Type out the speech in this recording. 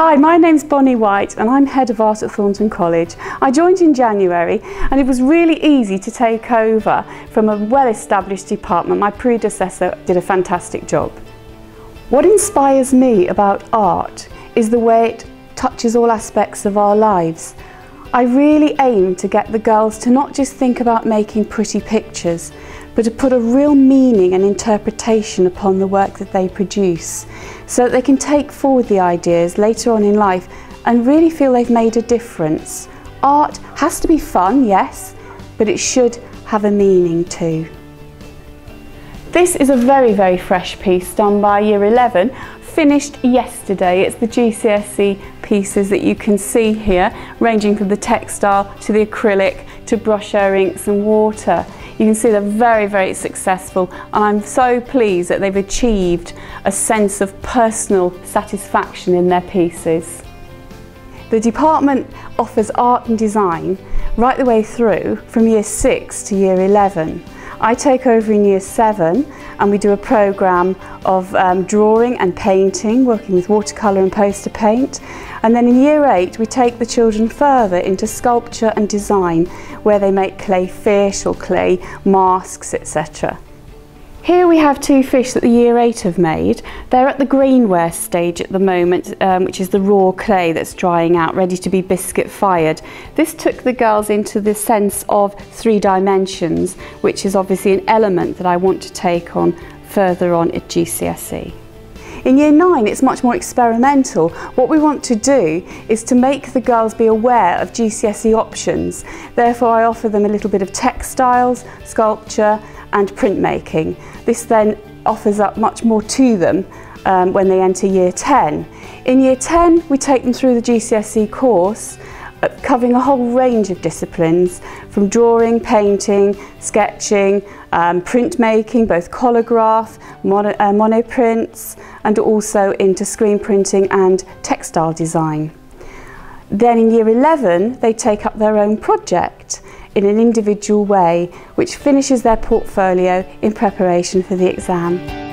Hi, my name's Bonnie White and I'm Head of Art at Thornton College. I joined in January and it was really easy to take over from a well-established department. My predecessor did a fantastic job. What inspires me about art is the way it touches all aspects of our lives. I really aim to get the girls to not just think about making pretty pictures, but to put a real meaning and interpretation upon the work that they produce, so that they can take forward the ideas later on in life and really feel they've made a difference. Art has to be fun, yes, but it should have a meaning too. This is a very, very fresh piece done by Year 11 finished yesterday. It's the GCSE pieces that you can see here, ranging from the textile to the acrylic to Brusho inks and water. You can see they're very, very successful and I'm so pleased that they've achieved a sense of personal satisfaction in their pieces. The department offers art and design right the way through from year 6 to year 11. I take over in year seven and we do a programme of um, drawing and painting, working with watercolour and poster paint. And then in year eight, we take the children further into sculpture and design, where they make clay fish or clay masks, etc. Here we have two fish that the Year 8 have made. They're at the greenware stage at the moment, um, which is the raw clay that's drying out, ready to be biscuit fired. This took the girls into the sense of three dimensions, which is obviously an element that I want to take on further on at GCSE. In year nine, it's much more experimental. What we want to do is to make the girls be aware of GCSE options. Therefore, I offer them a little bit of textiles, sculpture, and printmaking. This then offers up much more to them um, when they enter year 10. In year 10 we take them through the GCSE course uh, covering a whole range of disciplines from drawing, painting, sketching, um, printmaking, both collagraph, mono, uh, monoprints and also into screen printing and textile design. Then in year 11 they take up their own project in an individual way, which finishes their portfolio in preparation for the exam.